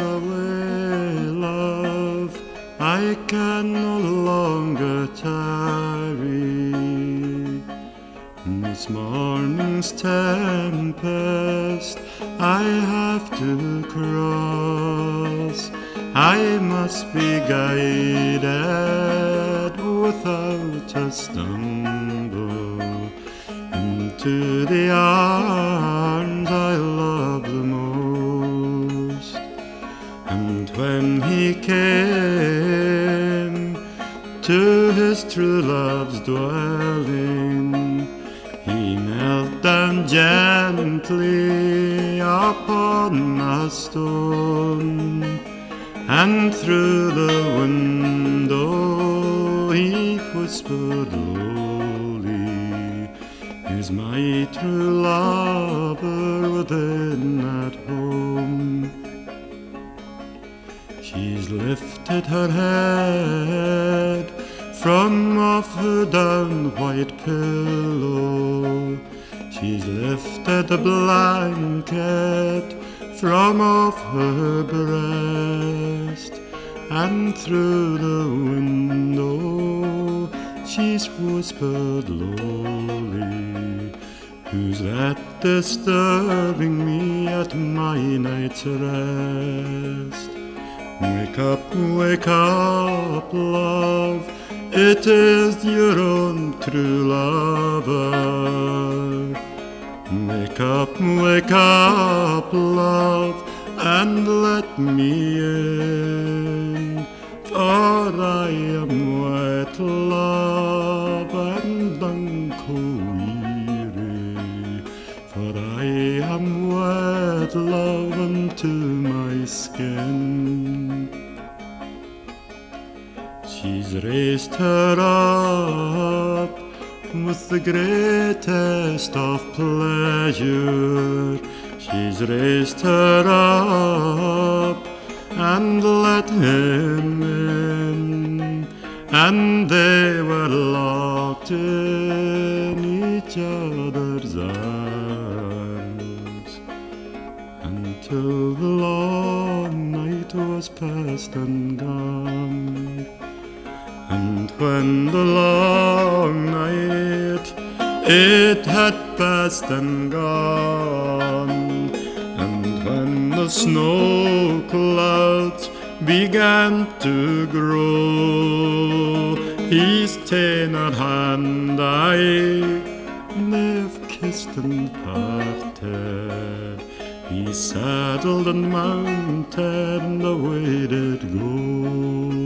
away, love. I can no longer tarry. In this morning's tempest, I have to cross. I must be guided without a stumble into the arms. To his true love's dwelling, he knelt down gently upon a stone, and through the window he whispered lowly, Is my true lover within that home? She's lifted her head from off her down white pillow. She's lifted the blanket from off her breast, and through the window she's whispered lowly. Who's that disturbing me at my night's rest? Wake up, wake up, love. It is your own true lover. Wake up, wake up, love, and let me in. Love, unto my skin. She's raised her up with the greatest of pleasure. She's raised her up and let him in, and they were locked in each other's arms until the long night was past and gone. And when the long night it had passed and gone, and when the snow clouds began to grow, his tender hand I never kissed and parted. He saddled and mounted and away did go.